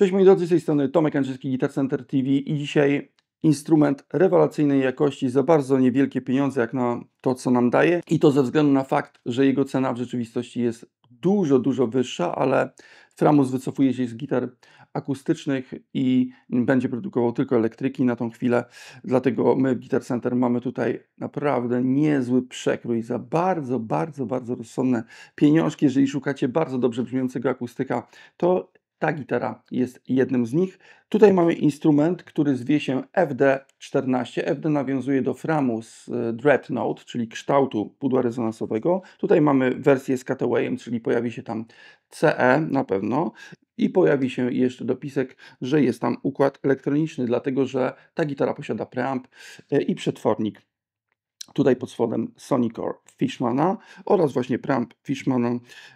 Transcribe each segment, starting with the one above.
Cześć moi drodzy, z tej strony Tomek Andrzejski, Guitar Center TV i dzisiaj instrument rewelacyjnej jakości za bardzo niewielkie pieniądze jak na to, co nam daje i to ze względu na fakt, że jego cena w rzeczywistości jest dużo, dużo wyższa, ale Framus wycofuje się z gitar akustycznych i będzie produkował tylko elektryki na tą chwilę. Dlatego my w Guitar Center mamy tutaj naprawdę niezły przekrój za bardzo, bardzo, bardzo rozsądne pieniążki. Jeżeli szukacie bardzo dobrze brzmiącego akustyka, to ta gitara jest jednym z nich. Tutaj mamy instrument, który zwie się FD14. FD nawiązuje do Framus y, Dreadnought, czyli kształtu pudła rezonansowego. Tutaj mamy wersję z cutawayem, czyli pojawi się tam CE na pewno. I pojawi się jeszcze dopisek, że jest tam układ elektroniczny, dlatego że ta gitara posiada preamp y, i przetwornik tutaj pod spodem Sonicor Fishmana oraz właśnie preamp Fishmana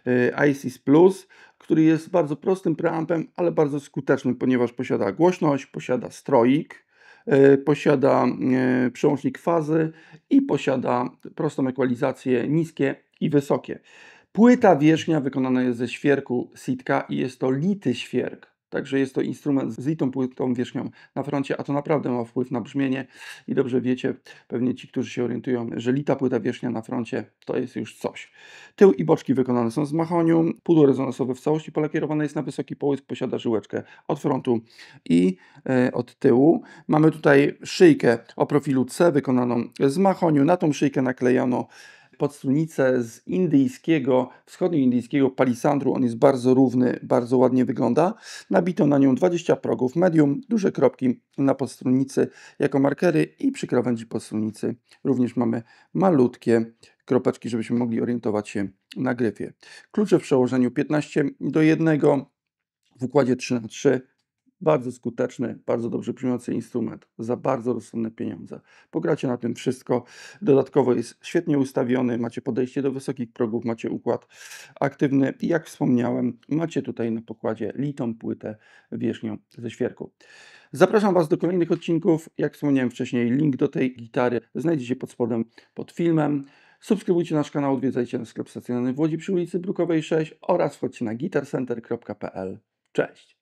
y, ISIS Plus, który jest bardzo prostym preampem, ale bardzo skutecznym, ponieważ posiada głośność, posiada stroik, y, posiada y, przełącznik fazy i posiada prostą ekwalizację niskie i wysokie. Płyta wierzchnia wykonana jest ze świerku Sitka i jest to lity świerk. Także jest to instrument z litą płytą wierzchnią na froncie, a to naprawdę ma wpływ na brzmienie i dobrze wiecie, pewnie ci, którzy się orientują, że lita płyta wierzchnia na froncie to jest już coś. Tył i boczki wykonane są z mahonium, pudło rezonansowe w całości polakierowane jest na wysoki połysk, posiada żyłeczkę od frontu i e, od tyłu. Mamy tutaj szyjkę o profilu C wykonaną z mahoniu, na tą szyjkę naklejono podstrunicę z indyjskiego, wschodnioindyjskiego palisandru. On jest bardzo równy, bardzo ładnie wygląda. Nabito na nią 20 progów medium, duże kropki na podstrunicy jako markery i przy krawędzi podstrunicy również mamy malutkie kropeczki, żebyśmy mogli orientować się na gryfie. Klucze w przełożeniu 15 do 1 w układzie 3 na 3 bardzo skuteczny, bardzo dobrze brzmiący instrument za bardzo rozsądne pieniądze. Pogracie na tym wszystko. Dodatkowo jest świetnie ustawiony, macie podejście do wysokich progów, macie układ aktywny i jak wspomniałem, macie tutaj na pokładzie litą płytę wierzchnią ze świerku. Zapraszam Was do kolejnych odcinków. Jak wspomniałem wcześniej, link do tej gitary znajdziecie pod spodem pod filmem. Subskrybujcie nasz kanał, odwiedzajcie nasz sklep stacjonarny w Łodzi przy ulicy Brukowej 6 oraz wchodźcie na gitarcenter.pl. Cześć!